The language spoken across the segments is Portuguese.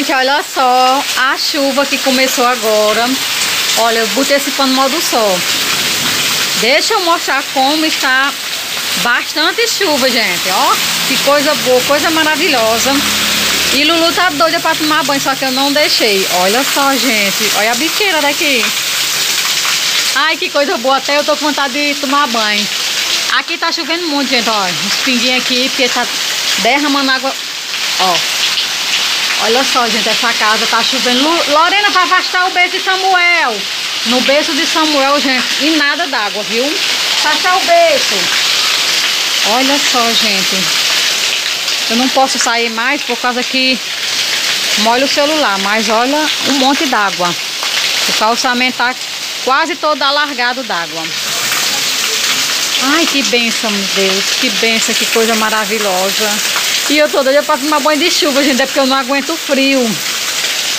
Gente, olha só a chuva que começou agora. Olha, eu botei esse pano no modo sol. Deixa eu mostrar como está bastante chuva, gente. Ó, que coisa boa, coisa maravilhosa. E Lulu tá doida pra tomar banho, só que eu não deixei. Olha só, gente. Olha a biqueira daqui. Ai, que coisa boa. Até eu tô com vontade de tomar banho. Aqui tá chovendo muito, gente, ó. Uns pinguinhos aqui, porque tá derramando água. Ó. Olha só, gente, essa casa tá chovendo. Lorena, pra afastar o berço de Samuel. No berço de Samuel, gente, e nada d'água, viu? Afastar o berço. Olha só, gente. Eu não posso sair mais por causa que molha o celular. Mas olha um monte d'água. O calçamento tá quase todo alargado d'água. Ai, que bênção, Deus. Que bênção, que coisa maravilhosa. E eu tô doida pra tomar banho de chuva, gente. É porque eu não aguento o frio.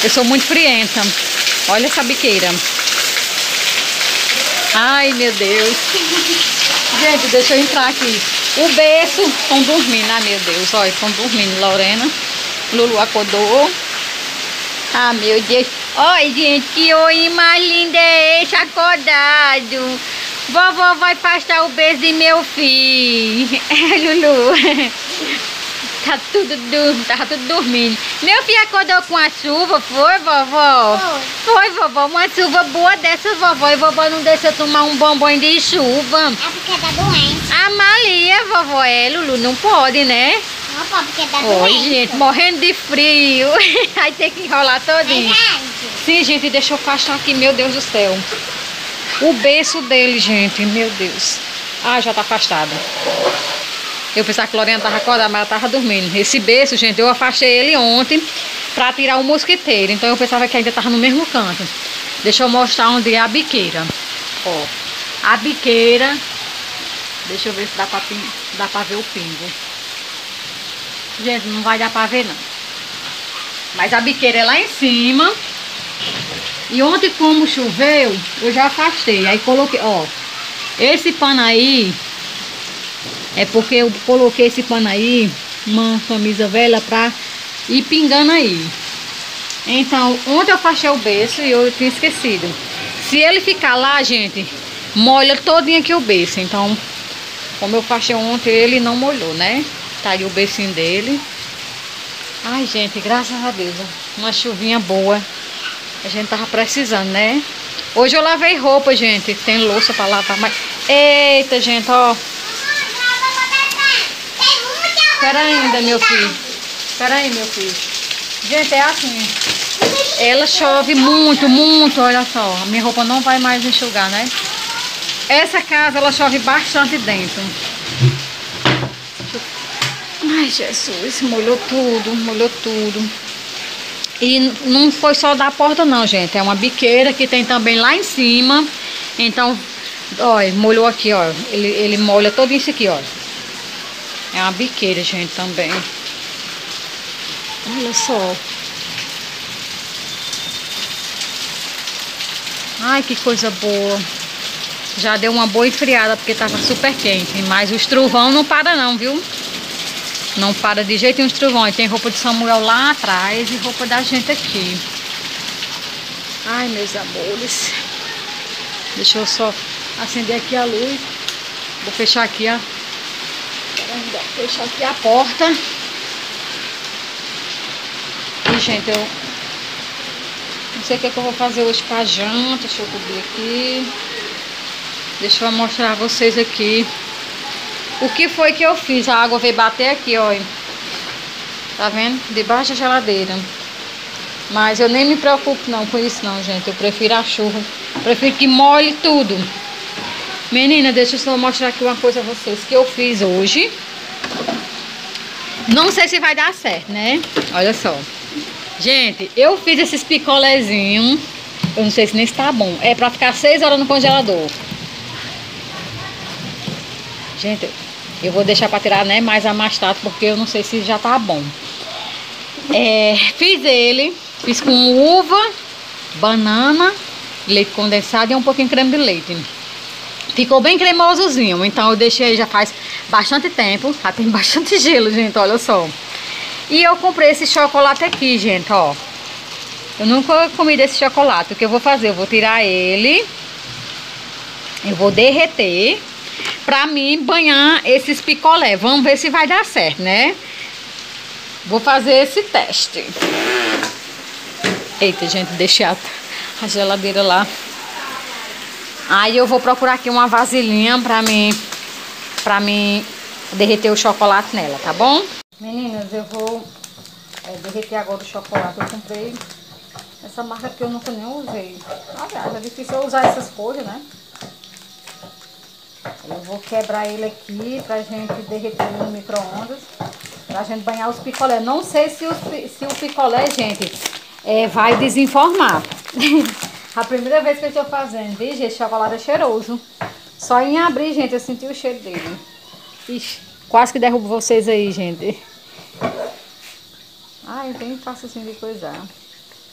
Eu sou muito frienta. Olha essa biqueira. Ai, meu Deus. Gente, deixa eu entrar aqui. O berço, estão dormindo. Ah, meu Deus, olha, estão dormindo. Lorena, Lulu acordou. Ah, meu Deus. Olha, gente, que oi mais lindo é esse acordado. Vovó vai pastar o beijo de meu filho. É, Lulu. Tá tudo, tá tudo dormindo. Meu filho acordou com a chuva, foi, vovó? Foi. Foi, vovó. Uma chuva boa dessas, vovó. E vovó não deixa tomar um bombom de chuva. É porque tá doente. A Malia, vovó, é, Lulu, não pode, né? Não pode, porque tá Oi, doente. gente, morrendo de frio. Aí tem que enrolar todinho. Verdade. Sim, gente, deixa eu afastar aqui, meu Deus do céu. O berço dele, gente, meu Deus. Ah, já tá afastado. Eu pensava que Lorena tava acordada, mas ela tava dormindo. Esse berço, gente, eu afastei ele ontem pra tirar o mosquiteiro. Então eu pensava que ainda tava no mesmo canto. Deixa eu mostrar onde é a biqueira. Ó, a biqueira. Deixa eu ver se dá pra ver o pingo. Gente, não vai dar pra ver não. Mas a biqueira é lá em cima. E ontem, como choveu, eu já afastei. Aí coloquei, ó. Esse pano aí é porque eu coloquei esse pano aí, uma camisa velha, pra ir pingando aí. Então, ontem eu afastei o berço e eu tinha esquecido. Se ele ficar lá, gente, molha todinho aqui o berço. Então, como eu afastei ontem, ele não molhou, né? Tá aí o bercinho dele. Ai, gente, graças a Deus. Uma chuvinha boa. A gente tava precisando, né? Hoje eu lavei roupa, gente. Tem louça pra lavar, mas... Eita, gente, ó. Espera ainda, meu filho. Espera aí, meu filho. Gente, é assim. Ela chove muito, muito, olha só. A minha roupa não vai mais enxugar, né? Essa casa, ela chove bastante dentro. Ai, Jesus, molhou tudo, molhou tudo. E não foi só da porta não, gente. É uma biqueira que tem também lá em cima. Então, olha, molhou aqui, ó. Ele, ele molha todo isso aqui, ó. É uma biqueira, gente, também. Olha só. Ai, que coisa boa. Já deu uma boa esfriada porque tava super quente. Mas os trovão não para não, viu? Não para de jeito nenhum os trovão. E tem roupa de Samuel lá atrás e roupa da gente aqui. Ai, meus amores. Deixa eu só acender aqui a luz. Vou fechar aqui a fechar aqui a porta. E, gente, eu não sei o que, é que eu vou fazer hoje pra janta. Deixa eu cobrir aqui. Deixa eu mostrar a vocês aqui. O que foi que eu fiz? A água veio bater aqui, ó. Tá vendo? Debaixo da geladeira. Mas eu nem me preocupo não com isso não, gente. Eu prefiro a chuva. Prefiro que molhe tudo. Menina, deixa eu só mostrar aqui uma coisa a vocês que eu fiz hoje. Não sei se vai dar certo, né? Olha só. Gente, eu fiz esses picolézinhos. Eu não sei se nem está bom. É pra ficar 6 horas no congelador. Gente, eu vou deixar pra tirar, né, mais amastado, porque eu não sei se já tá bom. É, fiz ele, fiz com uva, banana, leite condensado e um pouquinho de creme de leite. Ficou bem cremosozinho, então eu deixei já faz bastante tempo, já tem bastante gelo, gente, olha só. E eu comprei esse chocolate aqui, gente, ó. Eu nunca comi desse chocolate. O que eu vou fazer? Eu vou tirar ele. Eu vou derreter. Pra mim banhar esses picolé. Vamos ver se vai dar certo, né? Vou fazer esse teste. Eita, gente, deixei a, a geladeira lá. Aí eu vou procurar aqui uma vasilhinha pra mim, pra mim derreter o chocolate nela, tá bom? Meninas, eu vou é, derreter agora o chocolate. Eu comprei essa marca que eu nunca nem usei. Aliás, é difícil eu usar essas coisas, né? Eu vou quebrar ele aqui pra gente derreter no micro-ondas. Pra gente banhar os picolé. Não sei se o, se o picolé, gente, é, vai desinformar. A primeira vez que eu estou fazendo, viu, gente? Chocolate é cheiroso. Só em abrir, gente, eu senti o cheiro dele. Ixi, quase que derrubo vocês aí, gente. Ai, bem fácil assim de coisar.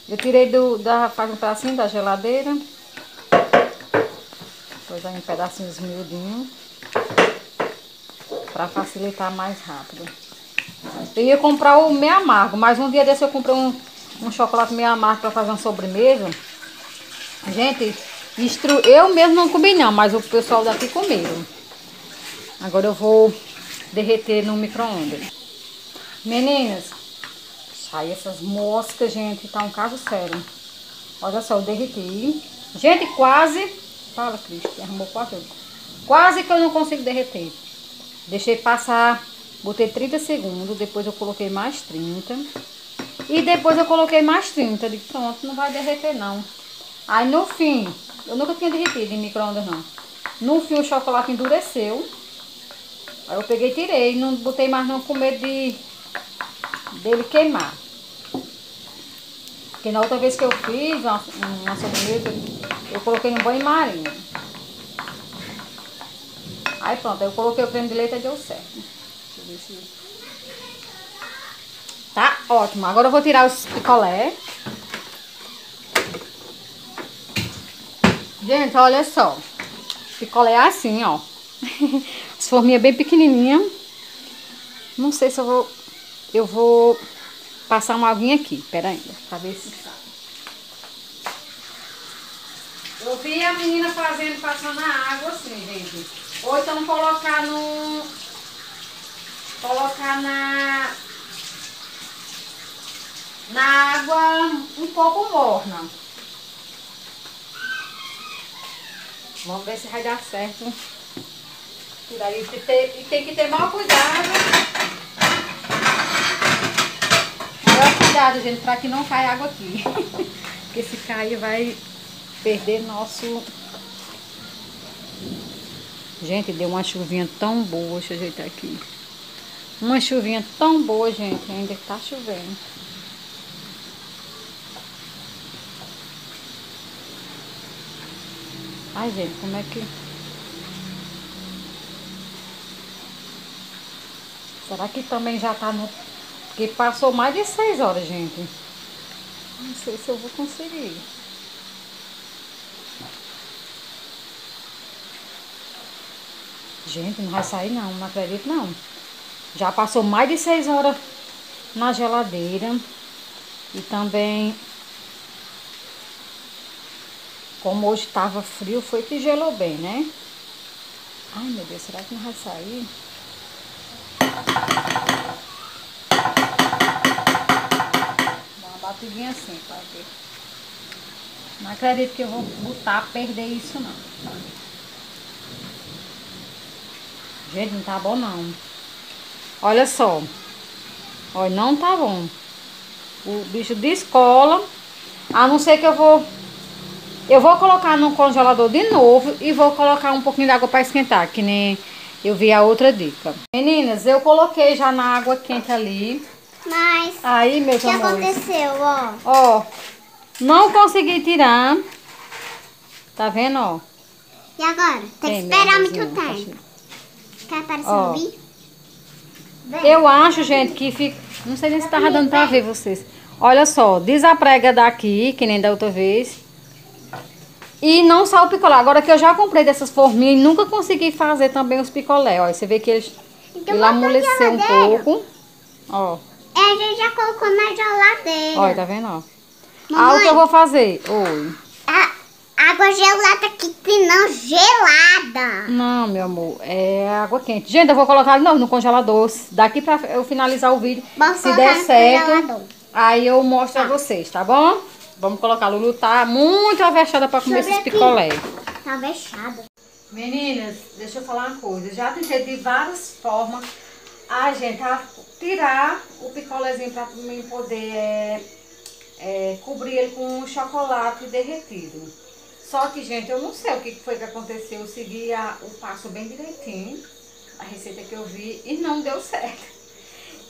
Eu tirei do, da, faz um pedacinho da geladeira. Depois aí um pedacinhos miudinhos. Pra facilitar mais rápido. Eu ia comprar o meio amargo, mas um dia desse eu comprei um, um chocolate meio amargo pra fazer uma sobremesa. Gente, eu mesmo não comi não, mas o pessoal daqui comeram. Agora eu vou derreter no micro-ondas. Meninas, sai essas moscas, gente, tá um caso sério. Olha só, eu derreti. Gente, quase... Fala, Cristi, arrumou quase Quase que eu não consigo derreter. Deixei passar, botei 30 segundos, depois eu coloquei mais 30. E depois eu coloquei mais 30. Digo, pronto, não vai derreter não. Aí no fim, eu nunca tinha derretido em micro-ondas não. No fim o chocolate endureceu. Aí eu peguei e tirei, não botei mais não com medo de dele queimar. Porque na outra vez que eu fiz uma, uma sobremesa, eu coloquei no banho-marinho. Aí pronto, eu coloquei o creme de leite e deu certo. Tá ótimo. Agora eu vou tirar os picolé. Gente, olha só. Picolé é assim, ó. As forminhas bem pequenininha. Não sei se eu vou... Eu vou passar uma aguinha aqui. Pera aí, pra ver se. Eu vi a menina fazendo, passando a água assim, gente. Ou então colocar no... Colocar na... Na água um pouco morna. Vamos ver se vai dar certo. E tem, tem que ter maior cuidado. Maior cuidado, gente, para que não caia água aqui. Porque se cair vai perder nosso... Gente, deu uma chuvinha tão boa. Deixa eu ajeitar aqui. Uma chuvinha tão boa, gente. Ainda tá chovendo. Ai, gente, como é que... Será que também já tá no... Porque passou mais de seis horas, gente. Não sei se eu vou conseguir. Gente, não vai sair não, não acredito não. Já passou mais de seis horas na geladeira. E também como hoje estava frio, foi que gelou bem, né? Ai, meu Deus, será que não vai sair? Dá uma batidinha assim, pra ver. Não acredito que eu vou botar, perder isso, não. Gente, não tá bom, não. Olha só. Olha, não tá bom. O bicho descola. A não ser que eu vou eu vou colocar no congelador de novo e vou colocar um pouquinho de água para esquentar, que nem eu vi a outra dica. Meninas, eu coloquei já na água quente ali. Mas... Aí, meus O que amores. aconteceu, ó? Ó, não consegui tirar. Tá vendo, ó? E agora? Tem que esperar muito tempo. Quer aparecer Ó. Vem. Eu acho, gente, que fica... Não sei nem se tava dando pra ver vocês. Olha só, desaprega daqui, que nem da outra vez. E não só o picolé. Agora que eu já comprei dessas forminhas e nunca consegui fazer também os picolé. Ó, você vê que eles, Então ele amoleceu um pouco. Ó. É, a gente já colocou na geladeira. Olha, tá vendo, ó? Ah, o Mamãe. que eu vou fazer? Oi. A água gelada aqui que não gelada. Não, meu amor, é água quente. Gente, eu vou colocar de novo no congelador. Daqui pra eu finalizar o vídeo, se der no certo, aí eu mostro a vocês, tá bom? Vamos colocar. A Lulu tá muito avexada pra comer esses aqui. picolé. Tá fechado. Meninas, deixa eu falar uma coisa. Eu já tentei de várias formas a gente a tirar o picolézinho pra mim poder é, é, cobrir ele com chocolate derretido. Só que, gente, eu não sei o que foi que aconteceu. Eu segui a- o passo bem direitinho, a receita que eu vi, e não deu certo.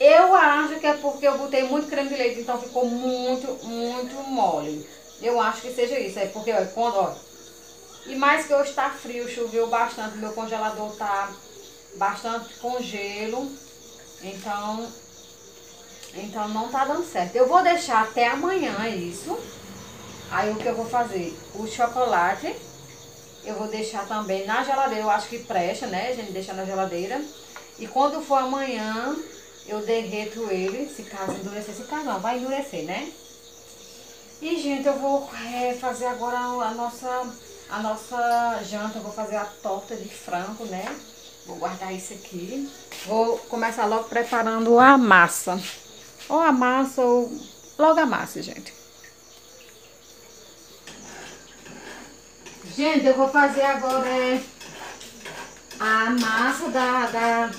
Eu acho que é porque eu botei muito creme de leite, então ficou muito, muito mole. Eu acho que seja isso. É porque, ó, quando, e mais que hoje tá frio, choveu bastante, meu congelador tá bastante com gelo. Então, então não tá dando certo. Eu vou deixar até amanhã isso. Aí o que eu vou fazer? O chocolate, eu vou deixar também na geladeira. Eu acho que presta, né? A gente deixa na geladeira. E quando for amanhã, eu derreto ele. Se caso endurecer, se caso não, vai endurecer, né? E, gente, eu vou é, fazer agora a nossa, a nossa janta. Eu vou fazer a torta de frango, né? Vou guardar isso aqui. Vou começar logo preparando a massa. Ou a massa, ou logo a massa, gente. Gente, eu vou fazer agora é, a massa da, da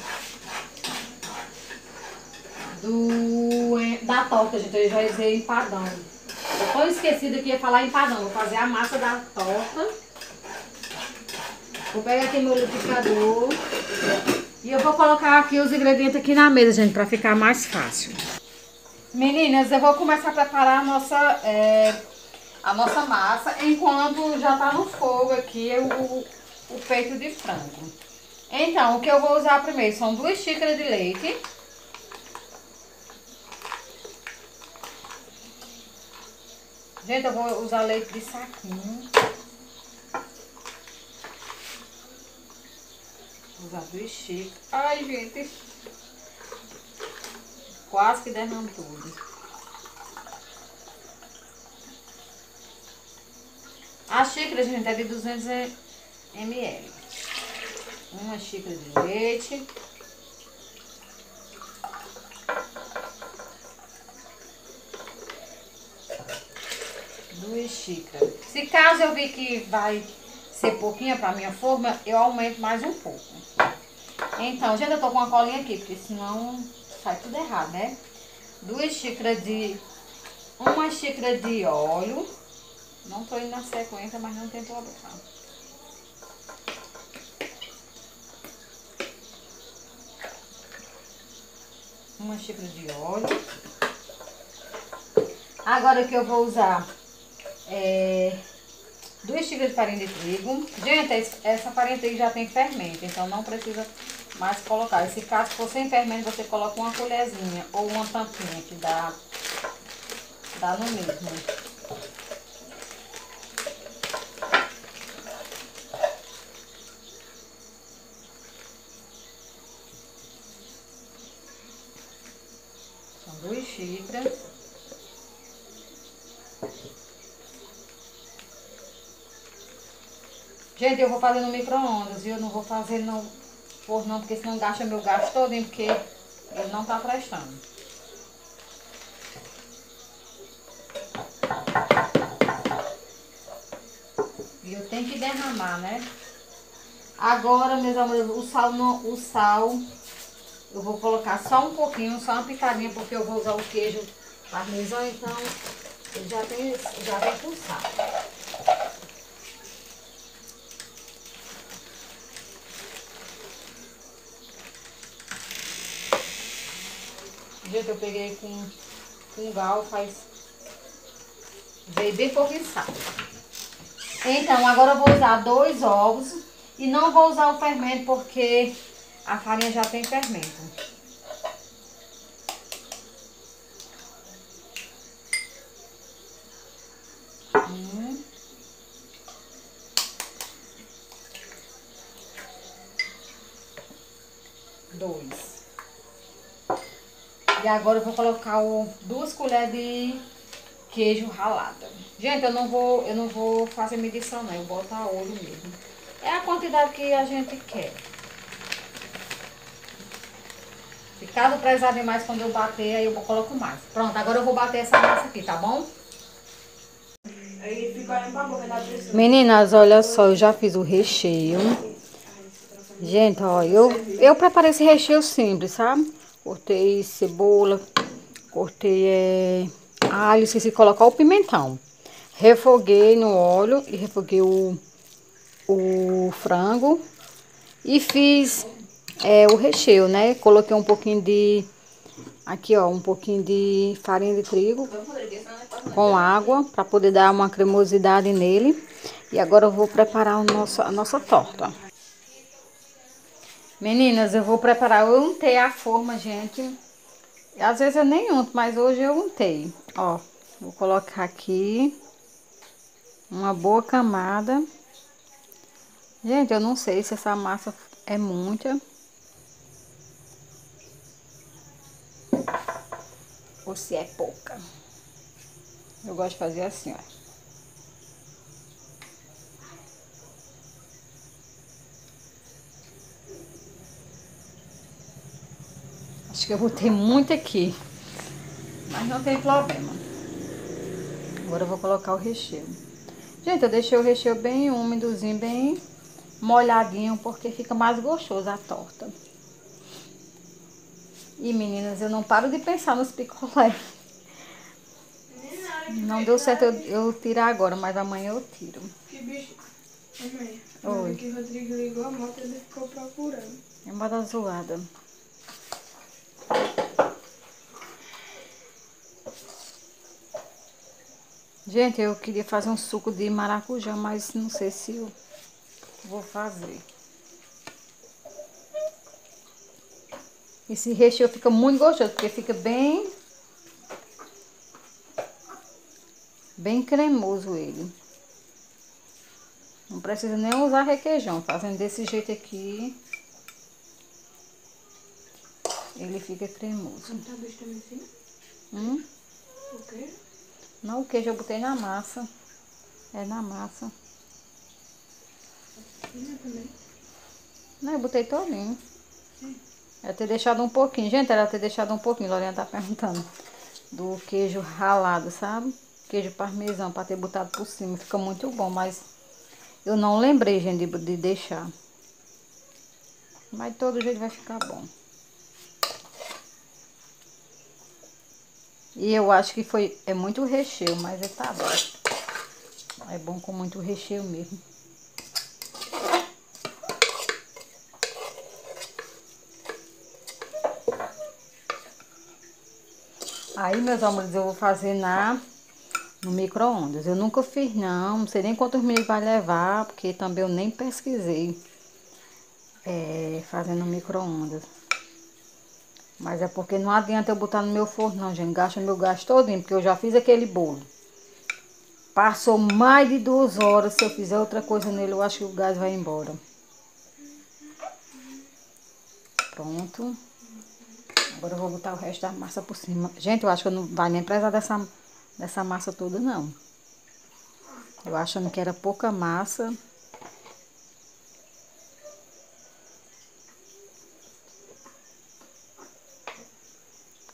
do da torta, gente. Eu já dizer empadão. Eu tô esquecida que ia falar empadão. Vou fazer a massa da torta. Vou pegar aqui meu liquidificador. E eu vou colocar aqui os ingredientes aqui na mesa, gente, pra ficar mais fácil. Meninas, eu vou começar a preparar a nossa, é, a nossa massa, enquanto já tá no fogo aqui o, o peito de frango. Então, o que eu vou usar primeiro são duas xícaras de leite. Gente, eu vou usar leite de saquinho. Vou usar duas xícaras. Ai, gente. Quase que derramou tudo. A xícara, gente, é de 200 ml. Uma xícara de leite. Duas xícaras. Se caso eu ver que vai ser pouquinha pra minha forma, eu aumento mais um pouco. Então, gente, eu tô com uma colinha aqui, porque senão sai tudo errado, né? Duas xícaras de... Uma xícara de óleo. Não tô indo na sequência, mas não tem problema. Uma xícara de óleo. Agora que eu vou usar é, duas xícaras de farinha de trigo. Gente, es- essa farinha de trigo já tem fermento, então não precisa mais colocar. Se caso for sem fermento, você coloca uma colherzinha ou uma tampinha que dá, dá no mesmo. São duas xícaras. Gente, eu vou fazer no micro-ondas, viu? Eu não vou fazer no forno não, porque senão gasta meu gasto todo, porque ele não tá prestando. E eu tenho que derramar, né? Agora, meus amores, o sal, o sal, eu vou colocar só um pouquinho, só uma pitadinha, porque eu vou usar o queijo parmesão, então ele já tem, já vem com sal. Gente, eu peguei com, com gal, faz. Veio bem pouquinho sal. Então, agora eu vou usar dois ovos e não vou usar o fermento porque a farinha já tem fermento. Um. Dois. E agora eu vou colocar o, duas colheres de queijo ralado. Gente, eu não vou, eu não vou fazer medição não, eu boto a olho mesmo. É a quantidade que a gente quer. Se caso precisar de mais quando eu bater, aí eu coloco mais. Pronto, agora eu vou bater essa massa aqui, tá bom? Meninas, olha só, eu já fiz o recheio. Gente, ó, eu, eu preparei esse recheio simples, sabe? Cortei cebola, cortei é, alho, esqueci de colocar o pimentão. Refoguei no óleo e refoguei o, o frango. E fiz é, o recheio, né? Coloquei um pouquinho de... Aqui, ó, um pouquinho de farinha de trigo com água para poder dar uma cremosidade nele. E agora eu vou preparar o nosso, a nossa torta. Meninas, eu vou preparar, eu untei a forma, gente. Às vezes eu nem unto, mas hoje eu untei. Ó, vou colocar aqui uma boa camada. Gente, eu não sei se essa massa é muita. ou se é pouca. Eu gosto de fazer assim, ó. Acho que eu botei muito aqui, mas não tem problema. Agora eu vou colocar o recheio. Gente, eu deixei o recheio bem úmidozinho, bem molhadinho, porque fica mais gostoso a torta. E meninas, eu não paro de pensar nos picolés. Não deu certo eu, eu tirar agora, mas amanhã eu tiro. Que bicho. Amém. Oi. que o Rodrigo ligou a moto ele ficou procurando. É uma zoada. Gente, eu queria fazer um suco de maracujá, mas não sei se eu vou fazer. Esse recheio fica muito gostoso, porque fica bem... Bem cremoso ele. Não precisa nem usar requeijão. Fazendo desse jeito aqui, ele fica cremoso. Não tá bicho também cima? Hum? O quê? Não, o queijo eu botei na massa. É na massa. Não, eu botei todinho. Era ter deixado um pouquinho. Gente, era ter deixado um pouquinho. Lorena tá perguntando. Do queijo ralado, sabe? Queijo parmesão pra ter botado por cima. Fica muito bom, mas eu não lembrei, gente, de, de deixar. Mas todo jeito vai ficar bom. E eu acho que foi... É muito recheio, mas é tá bom. É bom com muito recheio mesmo. Aí, meus amores, eu vou fazer na no micro-ondas. Eu nunca fiz, não. Não sei nem quantos minutos vai levar, porque também eu nem pesquisei é, fazendo micro-ondas. Mas é porque não adianta eu botar no meu forno, não, gente. Gasta meu gás todinho, porque eu já fiz aquele bolo. Passou mais de duas horas. Se eu fizer outra coisa nele, eu acho que o gás vai embora. Pronto. Agora eu vou botar o resto da massa por cima. Gente, eu acho que eu não vai nem precisar dessa, dessa massa toda, não. Eu achando que era pouca massa.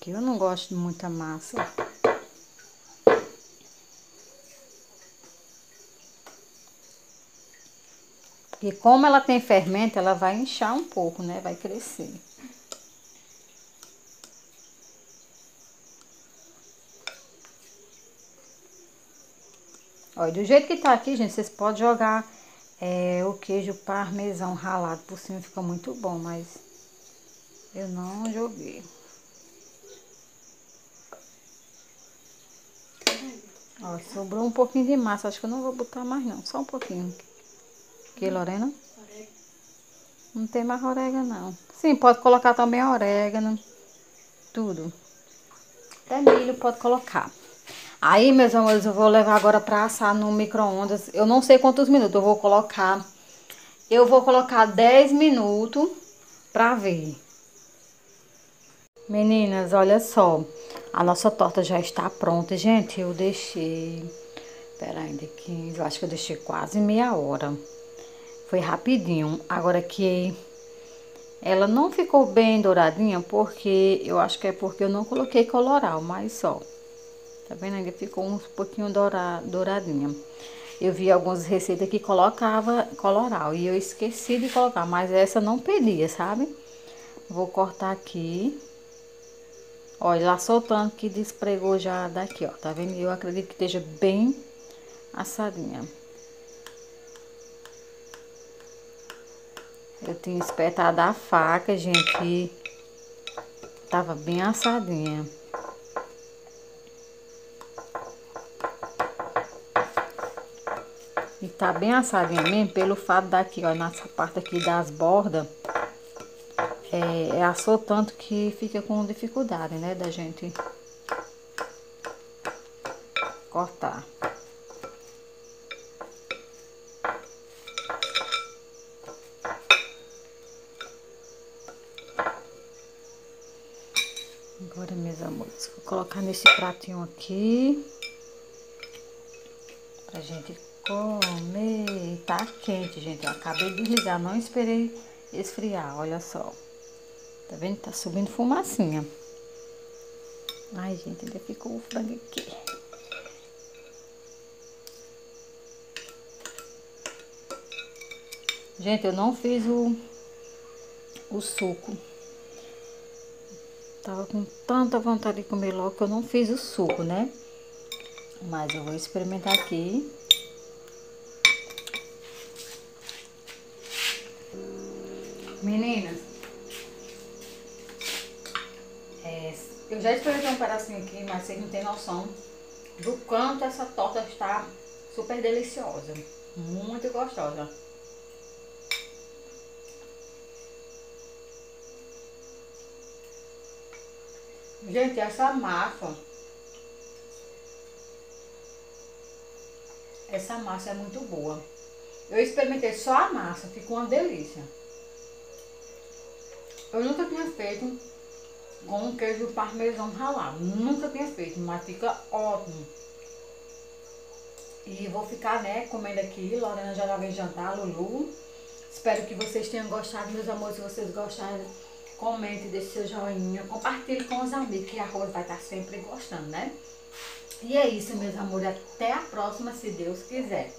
Porque eu não gosto de muita massa. Porque como ela tem fermento, ela vai inchar um pouco, né? Vai crescer. Olha, do jeito que tá aqui, gente, vocês podem jogar é, o queijo parmesão ralado por cima, fica muito bom, mas eu não joguei. Ó, sobrou um pouquinho de massa, acho que eu não vou botar mais não, só um pouquinho. Que, Lorena? Não tem mais orégano, não. Sim, pode colocar também orégano, tudo. Até milho pode colocar. Aí, meus amores, eu vou levar agora pra assar no micro-ondas. Eu não sei quantos minutos eu vou colocar. Eu vou colocar 10 minutos pra ver. Meninas, olha só. A nossa torta já está pronta, gente. Eu deixei... Pera ainda, 15... Eu acho que eu deixei quase meia hora. Foi rapidinho. Agora que ela não ficou bem douradinha, porque... Eu acho que é porque eu não coloquei coloral, mas só. Tá vendo? Ainda ficou um pouquinho doura, douradinha. Eu vi algumas receitas que colocava coloral e eu esqueci de colocar, mas essa não pedia, sabe? Vou cortar aqui. Olha, lá soltando que despregou já daqui, ó. Tá vendo? Eu acredito que esteja bem assadinha. Eu tinha espetado a faca, gente, tava bem assadinha. E tá bem assadinha mesmo, pelo fato daqui, ó, nessa parte aqui das bordas, é, é assou tanto que fica com dificuldade, né, da gente cortar. Agora, meus amores, vou colocar nesse pratinho aqui. Pra gente comer. Tá quente, gente. Eu acabei de ligar, não esperei esfriar, olha só. Tá vendo? Tá subindo fumacinha. Ai, gente, ainda ficou o frango aqui. Gente, eu não fiz o, o suco. Tava com tanta vontade de comer logo que eu não fiz o suco, né? Mas eu vou experimentar aqui. Meninas, é, eu já experimentei um pedacinho aqui, mas vocês não têm noção do quanto essa torta está super deliciosa. Muito gostosa. Gente, essa massa... Essa massa é muito boa. Eu experimentei só a massa, ficou uma delícia. Eu nunca tinha feito com queijo parmesão ralado. Nunca tinha feito, mas fica ótimo. E vou ficar, né, comendo aqui. Lorena já vai jantar, Lulu. Espero que vocês tenham gostado, meus amores. Se vocês gostaram, comente, deixe seu joinha. Compartilhe com os amigos, que a Rosa vai estar sempre gostando, né? E é isso, meus amores. Até a próxima, se Deus quiser.